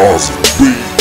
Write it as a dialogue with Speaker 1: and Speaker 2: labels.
Speaker 1: Awesome.